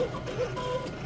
Oh, my God.